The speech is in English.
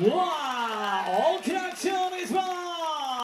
Wow! All connections, well.